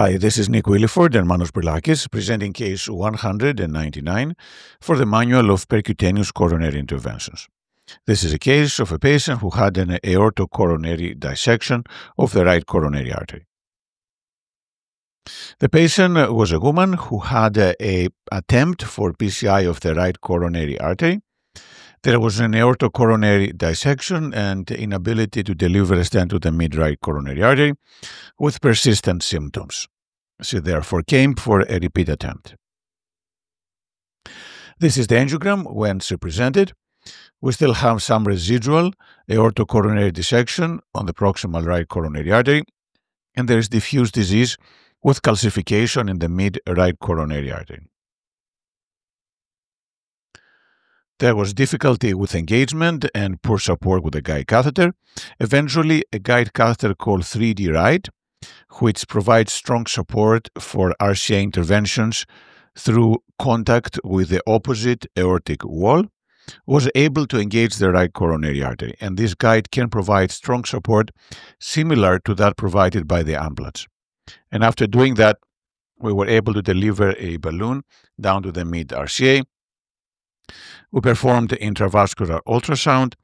Hi, this is Nick Williford and Manos Brilakis presenting case 199 for the Manual of Percutaneous Coronary Interventions. This is a case of a patient who had an aortocoronary dissection of the right coronary artery. The patient was a woman who had a, a attempt for PCI of the right coronary artery there was an aortocoronary dissection and inability to deliver a stent to the mid-right coronary artery with persistent symptoms. She therefore came for a repeat attempt. This is the angiogram when she presented. We still have some residual aortocoronary dissection on the proximal right coronary artery, and there is diffuse disease with calcification in the mid-right coronary artery. There was difficulty with engagement and poor support with the guide catheter. Eventually, a guide catheter called 3D Right, which provides strong support for RCA interventions through contact with the opposite aortic wall, was able to engage the right coronary artery. And this guide can provide strong support similar to that provided by the Amplatz. And after doing that, we were able to deliver a balloon down to the mid RCA we performed intravascular ultrasound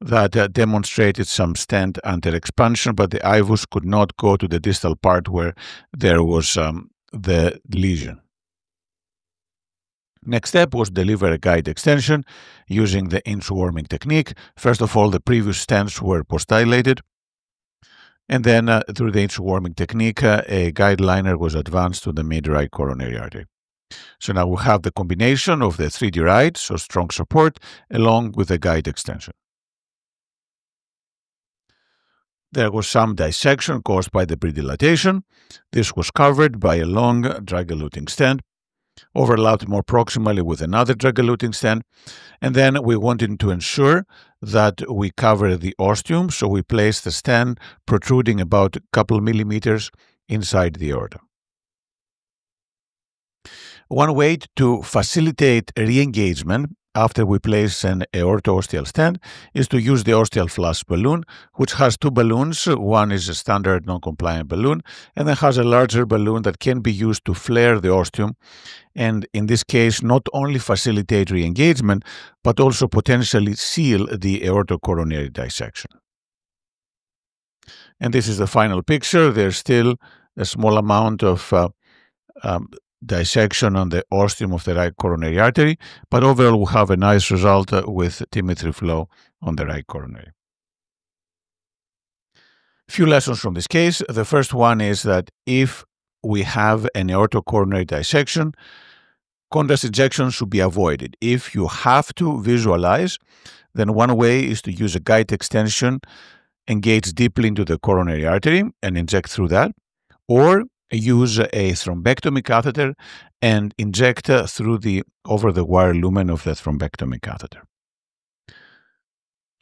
that uh, demonstrated some stent under-expansion, but the IVUS could not go to the distal part where there was um, the lesion. Next step was deliver a guide extension using the inchworming technique. First of all, the previous stents were post-dilated. And then uh, through the inchworming technique, uh, a Guideliner was advanced to the mid-right coronary artery. So now we have the combination of the 3D right, so strong support, along with the guide extension. There was some dissection caused by the predilatation. This was covered by a long drug-eluting stent, overlapped more proximally with another drug-eluting stent, and then we wanted to ensure that we cover the ostium, so we placed the stent protruding about a couple millimeters inside the aorta. One way to facilitate re-engagement after we place an aorto-ostial stent is to use the ostial flash balloon, which has two balloons. One is a standard non-compliant balloon, and then has a larger balloon that can be used to flare the ostium, and in this case, not only facilitate re-engagement, but also potentially seal the aortocoronary dissection. And this is the final picture. There's still a small amount of uh, um, dissection on the ostium of the right coronary artery, but overall we have a nice result uh, with TIMI 3 flow on the right coronary. Few lessons from this case. The first one is that if we have an aortocoronary dissection, contrast injection should be avoided. If you have to visualize, then one way is to use a guide extension, engage deeply into the coronary artery and inject through that, or use a thrombectomy catheter and inject uh, through the over-the-wire lumen of the thrombectomy catheter.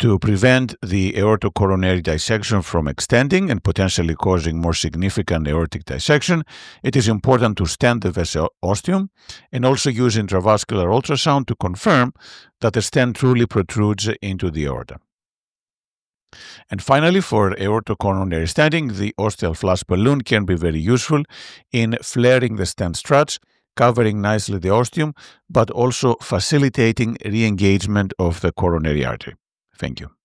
To prevent the aortocoronary dissection from extending and potentially causing more significant aortic dissection, it is important to stent the vessel ostium and also use intravascular ultrasound to confirm that the stent truly protrudes into the aorta. And finally, for aortocoronary stenting, the ostial flash balloon can be very useful in flaring the stent struts, covering nicely the ostium, but also facilitating re-engagement of the coronary artery. Thank you.